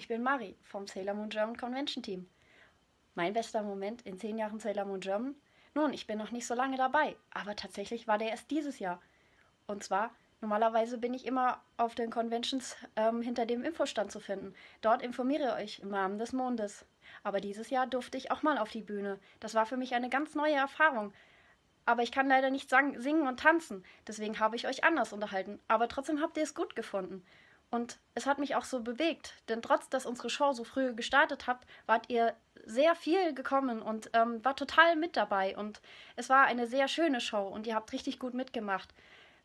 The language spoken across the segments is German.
ich bin Mari vom Sailor Moon German Convention Team. Mein bester Moment in zehn Jahren Sailor Moon German? Nun, ich bin noch nicht so lange dabei, aber tatsächlich war der erst dieses Jahr. Und zwar, normalerweise bin ich immer auf den Conventions ähm, hinter dem Infostand zu finden. Dort informiere ich euch im Namen des Mondes. Aber dieses Jahr durfte ich auch mal auf die Bühne. Das war für mich eine ganz neue Erfahrung. Aber ich kann leider nicht sang, singen und tanzen. Deswegen habe ich euch anders unterhalten. Aber trotzdem habt ihr es gut gefunden. Und es hat mich auch so bewegt, denn trotz, dass unsere Show so früh gestartet habt, wart ihr sehr viel gekommen und ähm, war total mit dabei. Und es war eine sehr schöne Show und ihr habt richtig gut mitgemacht.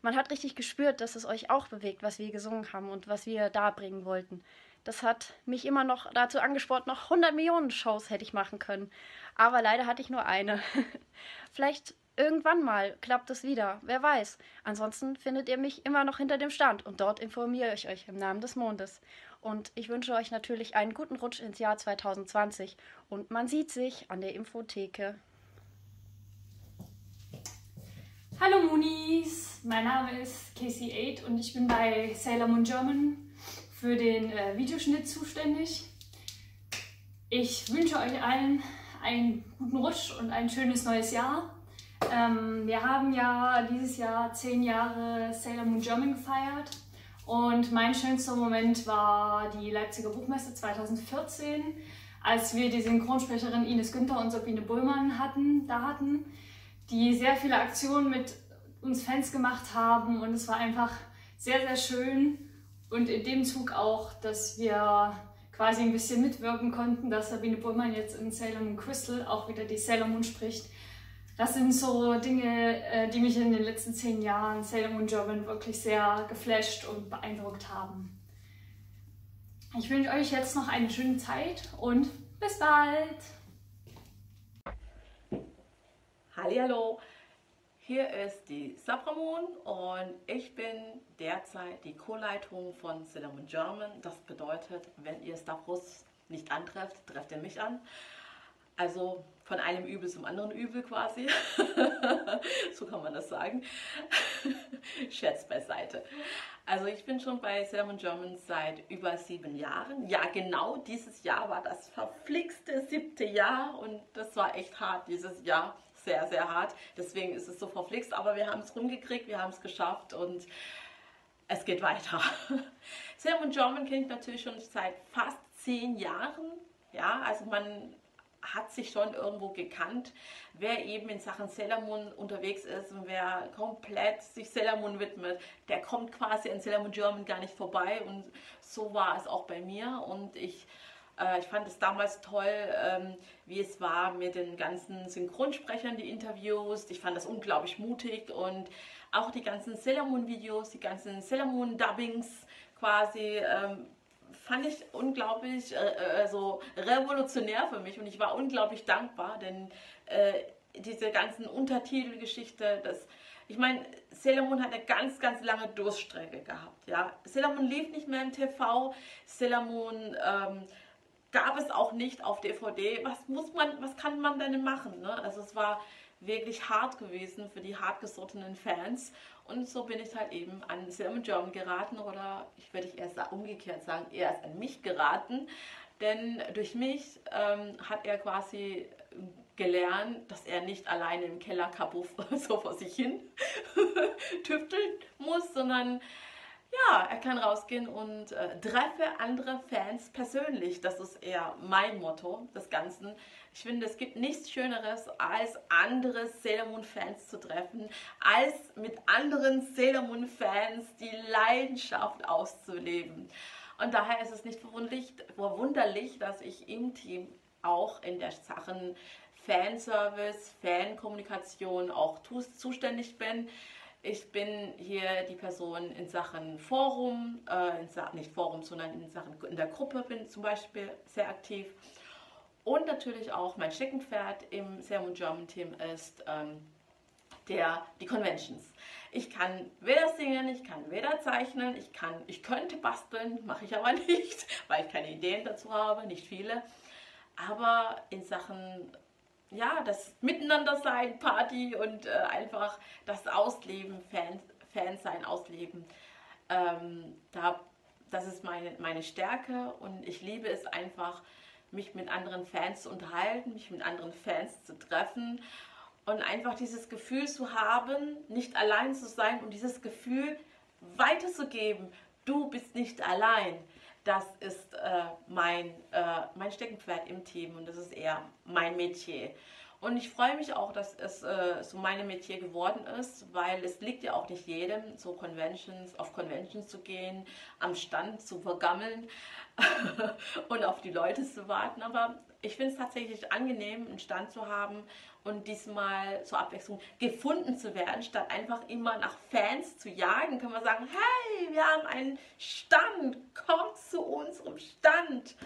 Man hat richtig gespürt, dass es euch auch bewegt, was wir gesungen haben und was wir darbringen wollten. Das hat mich immer noch dazu angespornt, noch 100 Millionen Shows hätte ich machen können. Aber leider hatte ich nur eine. Vielleicht Irgendwann mal klappt es wieder, wer weiß. Ansonsten findet ihr mich immer noch hinter dem Stand und dort informiere ich euch im Namen des Mondes. Und ich wünsche euch natürlich einen guten Rutsch ins Jahr 2020 und man sieht sich an der Infotheke. Hallo Moonies, mein Name ist Casey8 und ich bin bei Sailor Moon German für den äh, Videoschnitt zuständig. Ich wünsche euch allen einen guten Rutsch und ein schönes neues Jahr. Ähm, wir haben ja dieses Jahr zehn Jahre Sailor Moon German gefeiert. Und mein schönster Moment war die Leipziger Buchmesse 2014, als wir die Synchronsprecherin Ines Günther und Sabine Bullmann hatten, da hatten, die sehr viele Aktionen mit uns Fans gemacht haben. Und es war einfach sehr, sehr schön. Und in dem Zug auch, dass wir quasi ein bisschen mitwirken konnten, dass Sabine Bullmann jetzt in Sailor Moon Crystal auch wieder die Sailor Moon spricht das sind so Dinge, äh, die mich in den letzten zehn Jahren Sailor Moon German wirklich sehr geflasht und beeindruckt haben. Ich wünsche euch jetzt noch eine schöne Zeit und bis bald! Hallo, hier ist die Sabramon und ich bin derzeit die Co-Leitung von Sailor Moon German. Das bedeutet, wenn ihr Stavros nicht antrefft, trefft ihr mich an. Also von einem Übel zum anderen Übel quasi. so kann man das sagen. Scherz beiseite. Also ich bin schon bei Sermon German seit über sieben Jahren. Ja, genau dieses Jahr war das verflixte siebte Jahr und das war echt hart dieses Jahr. Sehr, sehr hart. Deswegen ist es so verflixt, aber wir haben es rumgekriegt, wir haben es geschafft und es geht weiter. Sermon German kenne ich natürlich schon seit fast zehn Jahren. Ja, also man hat sich schon irgendwo gekannt. Wer eben in Sachen Sailor Moon unterwegs ist und wer komplett sich Sailor Moon widmet, der kommt quasi an Sailor Moon German gar nicht vorbei und so war es auch bei mir und ich äh, ich fand es damals toll, ähm, wie es war mit den ganzen Synchronsprechern, die Interviews. Ich fand das unglaublich mutig und auch die ganzen Sailor Moon Videos, die ganzen Sailor Moon Dubbings quasi ähm, fand ich unglaublich äh, äh, so revolutionär für mich und ich war unglaublich dankbar, denn äh, diese ganzen Untertitelgeschichte, das, ich meine, Sailor Moon hat eine ganz, ganz lange Durststrecke gehabt. Ja? Sailor Moon lief nicht mehr im TV, Sailor Moon ähm, gab es auch nicht auf DVD. Was muss man, was kann man denn machen? Ne? Also es war wirklich hart gewesen für die hartgesottenen Fans. Und so bin ich halt eben an Sailor German geraten oder ich würde ich erst umgekehrt sagen, erst an mich geraten. Denn durch mich ähm, hat er quasi gelernt, dass er nicht alleine im Keller kapuff so vor sich hin tüfteln muss, sondern ja, er kann rausgehen und äh, treffe andere Fans persönlich. Das ist eher mein Motto des Ganzen. Ich finde, es gibt nichts Schöneres, als andere Sailor Moon Fans zu treffen, als mit anderen Sailor Moon Fans die Leidenschaft auszuleben. Und daher ist es nicht verwunderlich, dass ich im Team auch in der Sachen Fanservice, Fankommunikation auch zuständig bin. Ich bin hier die Person in Sachen Forum, äh, in Sa nicht Forum, sondern in Sachen in der Gruppe bin zum Beispiel sehr aktiv. Und natürlich auch mein Steckenpferd im Sermon German Team ist ähm, der, die Conventions. Ich kann weder singen, ich kann weder zeichnen, ich, kann, ich könnte basteln, mache ich aber nicht, weil ich keine Ideen dazu habe, nicht viele. Aber in Sachen ja, das Miteinander sein, Party und äh, einfach das Ausleben, Fans, Fans sein, Ausleben. Ähm, da das ist meine, meine Stärke und ich liebe es einfach, mich mit anderen Fans zu unterhalten, mich mit anderen Fans zu treffen und einfach dieses Gefühl zu haben, nicht allein zu sein und dieses Gefühl weiterzugeben, du bist nicht allein. Das ist äh, mein, äh, mein Steckenpferd im Team und das ist eher mein Metier. Und ich freue mich auch, dass es äh, so meine Metier geworden ist, weil es liegt ja auch nicht jedem, so Conventions, auf Conventions zu gehen, am Stand zu vergammeln und auf die Leute zu warten. Aber ich finde es tatsächlich angenehm, einen Stand zu haben und diesmal zur Abwechslung gefunden zu werden, statt einfach immer nach Fans zu jagen, kann man sagen, hey, wir haben einen Stand, kommt zu unserem Stand.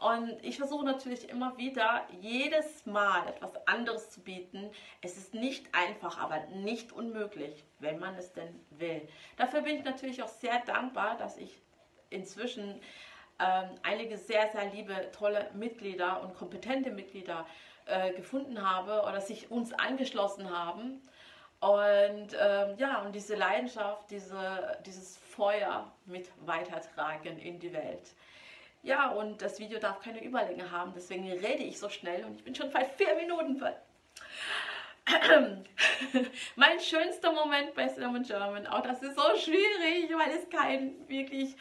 Und ich versuche natürlich immer wieder, jedes Mal etwas anderes zu bieten. Es ist nicht einfach, aber nicht unmöglich, wenn man es denn will. Dafür bin ich natürlich auch sehr dankbar, dass ich inzwischen ähm, einige sehr, sehr liebe, tolle Mitglieder und kompetente Mitglieder äh, gefunden habe oder sich uns angeschlossen haben. Und ähm, ja, und diese Leidenschaft, diese, dieses Feuer mit weitertragen in die Welt. Ja, und das Video darf keine Überlänge haben, deswegen rede ich so schnell und ich bin schon bei vier Minuten. mein schönster Moment bei Cinnamon German, auch das ist so schwierig, weil es kein wirklich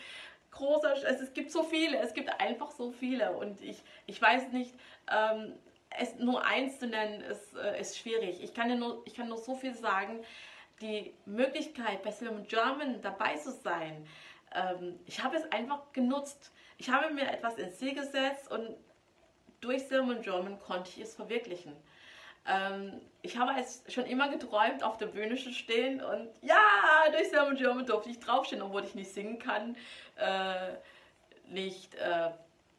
großer, also es gibt so viele, es gibt einfach so viele und ich, ich weiß nicht, ähm, es nur eins zu nennen ist, äh, ist schwierig. Ich kann, nur, ich kann nur so viel sagen, die Möglichkeit bei Cinnamon German dabei zu sein, ähm, ich habe es einfach genutzt ich habe mir etwas ins Ziel gesetzt und durch Sermon German konnte ich es verwirklichen. Ähm, ich habe es schon immer geträumt, auf der Bühne zu stehen und ja, durch Sermon German durfte ich draufstehen, obwohl ich nicht singen kann, äh, nicht, äh,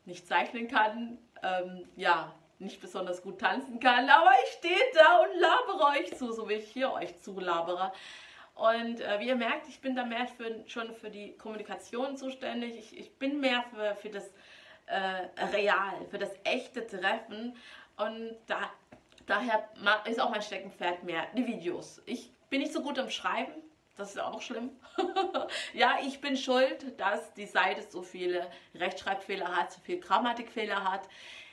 nicht zeichnen kann, ähm, ja, nicht besonders gut tanzen kann, aber ich stehe da und labere euch zu, so wie ich hier euch zulabere. Und äh, wie ihr merkt, ich bin da mehr für, schon für die Kommunikation zuständig. Ich, ich bin mehr für, für das äh, Real, für das echte Treffen. Und da, daher ist auch mein Steckenpferd mehr die Videos. Ich bin nicht so gut im Schreiben. Das ist auch schlimm. ja, ich bin schuld, dass die Seite so viele Rechtschreibfehler hat, so viele Grammatikfehler hat.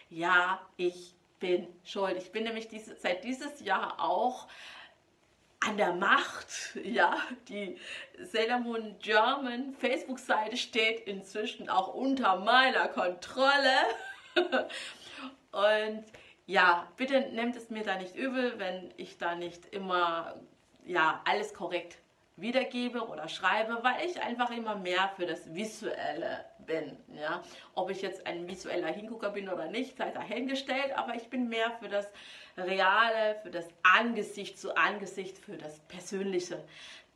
Ja, ich bin schuld. Ich bin nämlich diese, seit dieses Jahr auch an der Macht. Ja, die Sailor Moon German Facebook-Seite steht inzwischen auch unter meiner Kontrolle. Und ja, bitte nehmt es mir da nicht übel, wenn ich da nicht immer ja, alles korrekt wiedergebe oder schreibe, weil ich einfach immer mehr für das Visuelle bin. Ja? Ob ich jetzt ein visueller Hingucker bin oder nicht, sei dahingestellt, aber ich bin mehr für das Reale, für das Angesicht zu Angesicht, für das Persönliche.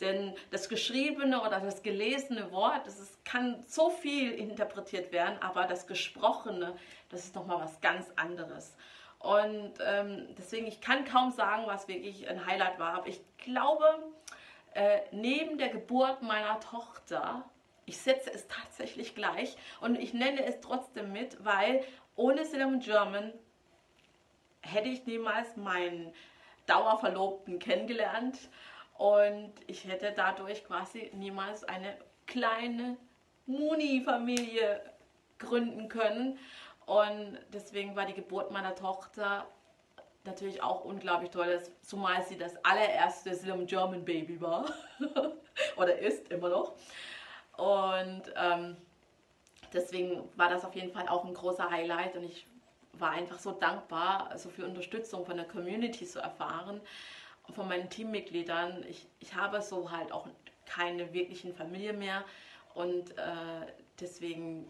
Denn das geschriebene oder das gelesene Wort, das ist, kann so viel interpretiert werden, aber das gesprochene, das ist nochmal was ganz anderes. Und ähm, deswegen, ich kann kaum sagen, was wirklich ein Highlight war, aber ich glaube, äh, neben der Geburt meiner Tochter, ich setze es tatsächlich gleich und ich nenne es trotzdem mit, weil ohne Cinnamon German hätte ich niemals meinen Dauerverlobten kennengelernt und ich hätte dadurch quasi niemals eine kleine Muni-Familie gründen können. Und deswegen war die Geburt meiner Tochter natürlich auch unglaublich toll, zumal sie das allererste Slim German Baby war oder ist immer noch. Und ähm, deswegen war das auf jeden Fall auch ein großer Highlight und ich war einfach so dankbar, so viel Unterstützung von der Community zu erfahren und von meinen Teammitgliedern. Ich, ich habe so halt auch keine wirklichen Familie mehr und äh, deswegen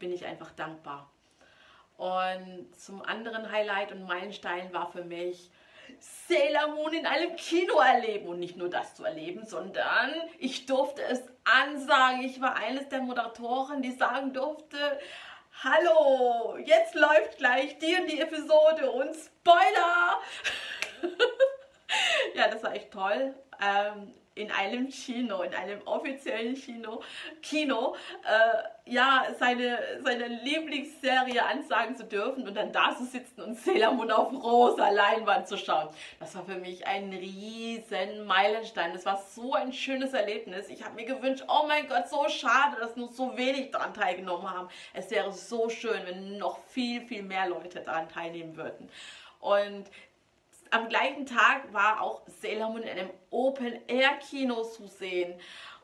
bin ich einfach dankbar. Und zum anderen Highlight und Meilenstein war für mich Sailor Moon in einem Kino erleben. Und nicht nur das zu erleben, sondern ich durfte es ansagen. Ich war eines der Moderatoren, die sagen durfte, Hallo, jetzt läuft gleich die und die Episode und Spoiler! ja, das war echt toll. Ähm, in einem Kino, in einem offiziellen Kino, Kino äh, ja, seine, seine Lieblingsserie ansagen zu dürfen und dann da zu sitzen und Sailor Moon auf rosa Leinwand zu schauen. Das war für mich ein riesen Meilenstein. Das war so ein schönes Erlebnis. Ich habe mir gewünscht, oh mein Gott, so schade, dass nur so wenig daran teilgenommen haben. Es wäre so schön, wenn noch viel, viel mehr Leute daran teilnehmen würden. Und am gleichen Tag war auch Sailor Moon in einem Open-Air-Kino zu sehen.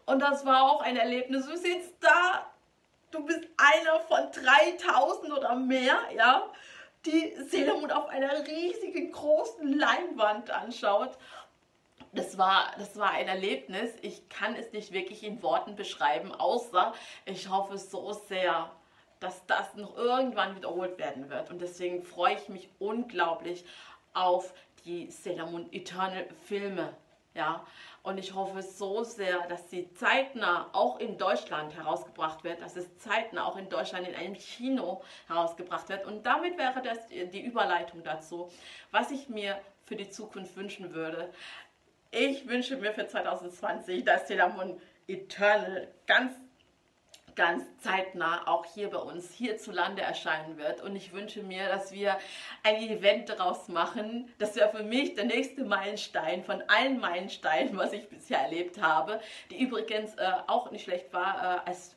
Und das war auch ein Erlebnis. Du sitzt da, du bist einer von 3000 oder mehr, ja, die Sailor Moon auf einer riesigen großen Leinwand anschaut. Das war, das war ein Erlebnis. Ich kann es nicht wirklich in Worten beschreiben, außer ich hoffe so sehr, dass das noch irgendwann wiederholt werden wird. Und deswegen freue ich mich unglaublich auf die Sailor Moon Eternal Filme. Ja, und ich hoffe so sehr, dass sie zeitnah auch in Deutschland herausgebracht wird, dass es zeitnah auch in Deutschland in einem Kino herausgebracht wird. Und damit wäre das die Überleitung dazu, was ich mir für die Zukunft wünschen würde. Ich wünsche mir für 2020, dass Sailor Moon Eternal ganz ganz zeitnah auch hier bei uns hierzulande erscheinen wird. Und ich wünsche mir, dass wir ein Event daraus machen. Das wäre für mich der nächste Meilenstein von allen Meilensteinen, was ich bisher erlebt habe, die übrigens äh, auch nicht schlecht war äh, als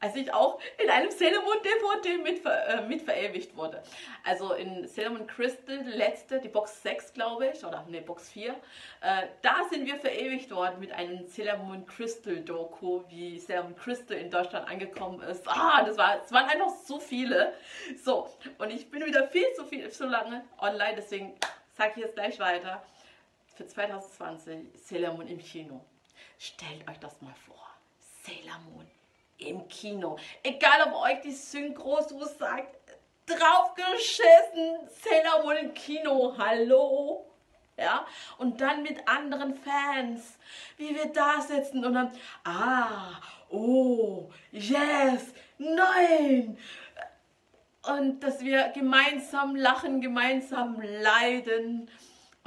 als ich auch in einem Sailor Moon DVD mit, äh, mit verewigt wurde. Also in Sailor Moon Crystal, letzte, die Box 6 glaube ich, oder ne, Box 4, äh, da sind wir verewigt worden mit einem Sailor Moon Crystal Doku, wie Sailor Moon Crystal in Deutschland angekommen ist. Ah, das, war, das waren einfach so viele. So, und ich bin wieder viel zu viel, zu lange online, deswegen sage ich jetzt gleich weiter. Für 2020 Sailor Moon im Kino. Stellt euch das mal vor. Sailor Moon im Kino. Egal, ob euch die Synchro so sagt, draufgeschissen, Sailor Moon im Kino, hallo? Ja, und dann mit anderen Fans, wie wir da sitzen und dann, ah, oh, yes, nein. Und dass wir gemeinsam lachen, gemeinsam leiden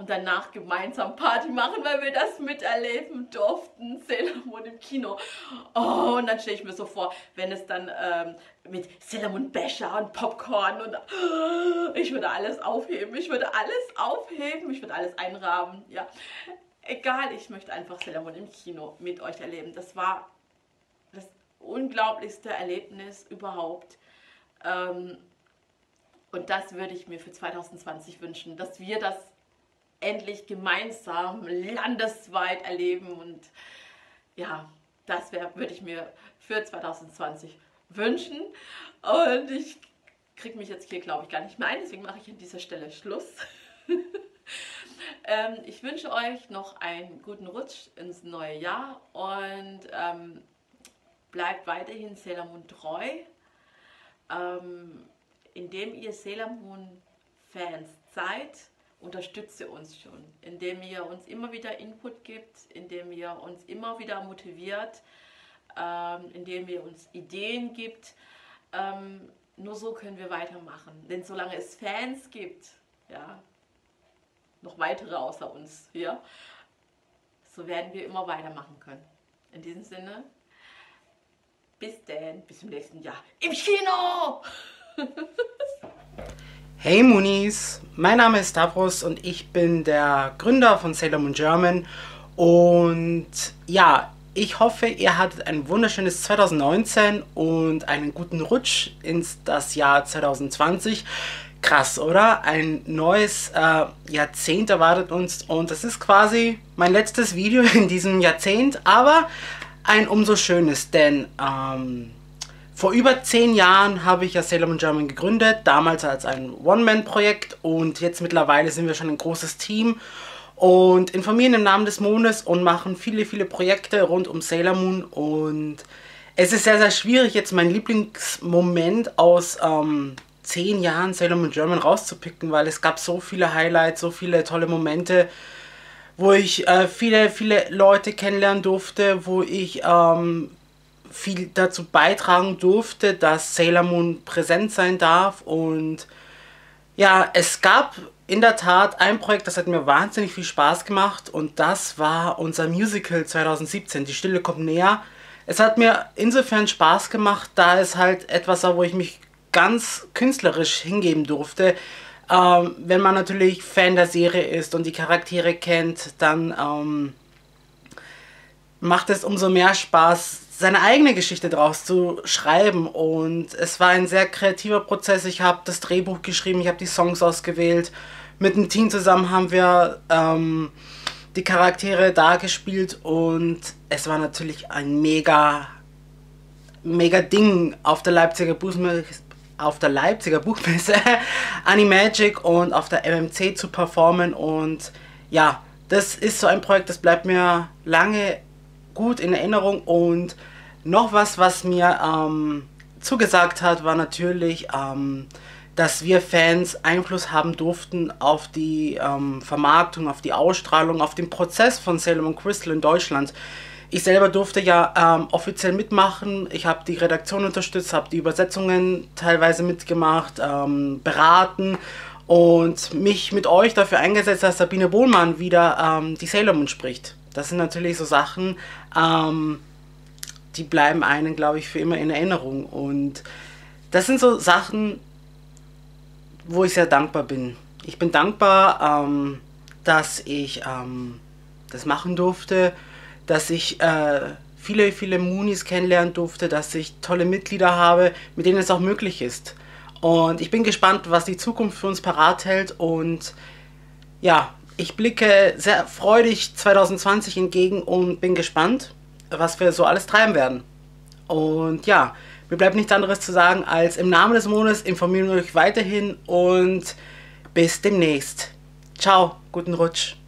und danach gemeinsam Party machen, weil wir das miterleben durften. Sailor Moon im Kino. Oh, und dann stelle ich mir so vor, wenn es dann ähm, mit Sailor Moon Becher und Popcorn und oh, ich würde alles aufheben. Ich würde alles aufheben. Ich würde alles einrahmen. Ja, egal. Ich möchte einfach Sailor Moon im Kino mit euch erleben. Das war das unglaublichste Erlebnis überhaupt. Ähm, und das würde ich mir für 2020 wünschen, dass wir das endlich gemeinsam landesweit erleben. Und ja, das würde ich mir für 2020 wünschen. Und ich kriege mich jetzt hier, glaube ich, gar nicht mehr ein. Deswegen mache ich an dieser Stelle Schluss. ähm, ich wünsche euch noch einen guten Rutsch ins neue Jahr und ähm, bleibt weiterhin Sailor Moon treu. Ähm, indem ihr Sailor Moon Fans seid, unterstütze uns schon, indem ihr uns immer wieder Input gibt, indem ihr uns immer wieder motiviert, ähm, indem ihr uns Ideen gibt. Ähm, nur so können wir weitermachen. Denn solange es Fans gibt, ja, noch weitere außer uns hier, so werden wir immer weitermachen können. In diesem Sinne, bis denn, bis zum nächsten Jahr im Kino! Hey Moonies, mein Name ist Stavros und ich bin der Gründer von Sailor Moon German und ja, ich hoffe, ihr hattet ein wunderschönes 2019 und einen guten Rutsch ins das Jahr 2020. Krass, oder? Ein neues äh, Jahrzehnt erwartet uns und das ist quasi mein letztes Video in diesem Jahrzehnt, aber ein umso schönes, denn ähm, vor über zehn Jahren habe ich ja Sailor Moon German gegründet, damals als ein One-Man-Projekt. Und jetzt mittlerweile sind wir schon ein großes Team und informieren im Namen des Mondes und machen viele, viele Projekte rund um Sailor Moon. Und es ist sehr, sehr schwierig, jetzt meinen Lieblingsmoment aus ähm, zehn Jahren Sailor Moon German rauszupicken, weil es gab so viele Highlights, so viele tolle Momente, wo ich äh, viele, viele Leute kennenlernen durfte, wo ich ähm, viel dazu beitragen durfte, dass Sailor Moon präsent sein darf und Ja, es gab in der Tat ein Projekt, das hat mir wahnsinnig viel Spaß gemacht und das war unser Musical 2017, Die Stille kommt näher. Es hat mir insofern Spaß gemacht, da es halt etwas war, wo ich mich ganz künstlerisch hingeben durfte. Ähm, wenn man natürlich Fan der Serie ist und die Charaktere kennt, dann ähm, macht es umso mehr Spaß, seine eigene Geschichte draus zu schreiben. Und es war ein sehr kreativer Prozess. Ich habe das Drehbuch geschrieben, ich habe die Songs ausgewählt. Mit einem Team zusammen haben wir ähm, die Charaktere dargespielt und es war natürlich ein mega, mega Ding auf der Leipziger Buchmesse, auf der Leipziger Buchmesse Animagic und auf der MMC zu performen und ja, das ist so ein Projekt, das bleibt mir lange gut in Erinnerung und noch was, was mir ähm, zugesagt hat, war natürlich, ähm, dass wir Fans Einfluss haben durften auf die ähm, Vermarktung, auf die Ausstrahlung, auf den Prozess von Salem und Crystal in Deutschland. Ich selber durfte ja ähm, offiziell mitmachen. Ich habe die Redaktion unterstützt, habe die Übersetzungen teilweise mitgemacht, ähm, beraten und mich mit euch dafür eingesetzt, dass Sabine Bohlmann wieder ähm, die Sailor Moon spricht. Das sind natürlich so Sachen, ähm, die bleiben einen, glaube ich, für immer in Erinnerung. Und das sind so Sachen, wo ich sehr dankbar bin. Ich bin dankbar, ähm, dass ich ähm, das machen durfte, dass ich äh, viele, viele Moonies kennenlernen durfte, dass ich tolle Mitglieder habe, mit denen es auch möglich ist. Und ich bin gespannt, was die Zukunft für uns parat hält. Und ja, ich blicke sehr freudig 2020 entgegen und bin gespannt, was wir so alles treiben werden. Und ja, mir bleibt nichts anderes zu sagen, als im Namen des Mondes informieren wir euch weiterhin und bis demnächst. Ciao, guten Rutsch.